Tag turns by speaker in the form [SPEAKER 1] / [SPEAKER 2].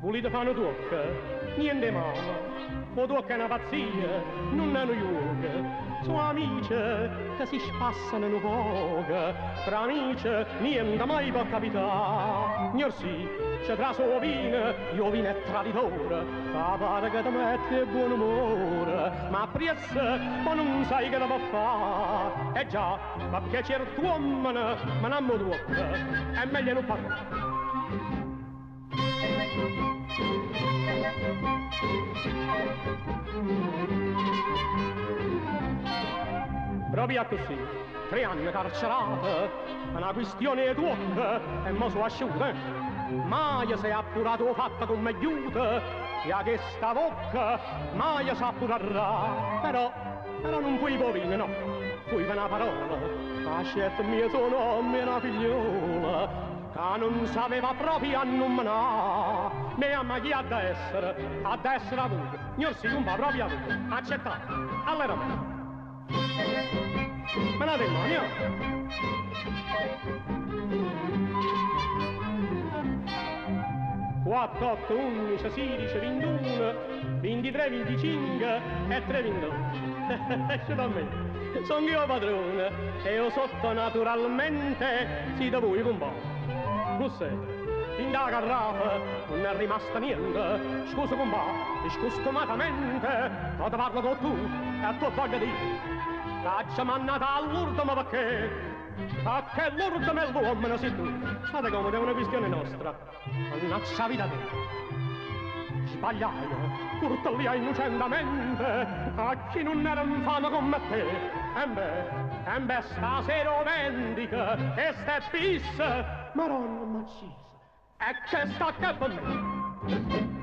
[SPEAKER 1] Bully fare Fano Duoc, eh? O tocca è una pazzia, non hanno yoga. Sono amici che si spassano un poco, tra amici niente mai può capitare. Signor sì, c'è tra suo vino, io vino è traditore, fa pare che ti mette buon umore, ma prezzo, ma non sai che la può fare. Eh già, ma perché certo uomo, ma non mi tocca, è meglio non parlare. Proprio così, tre anni carcerato, una questione tua, e mo so asciuta. Mai si è appurato fatto con me aiuto, e a che sta bocca, mai si appurerà. Però, però non puoi povino, no, puoi una parola, a scelta mia sono mia figliola, che non sapeva proprio a nominare, me a chi ad essere, ad essere avuto, signor si va proprio avuto, accettato, allora me. La demonio! 4, 8, 11, 16, 21, 23, 25 e 3 21. Esce da me. Sono io padrone e io sotto naturalmente si da voi con voi. Non sei. In da carrata non è rimasta niente. Scusa con me, scostumatamente. Ma te parlo con tu e a tua voglia di. Caccia mannata all'urto perché? A che l'urto me l'uomo sei tu. State comodi, è una questione nostra. Mannaccia vita te. Sbagliai, lì innocentemente, a chi non era infame come te. E beh, e beh, stasera vendica, e ste pisse, maronna macisa. E che sta che per me?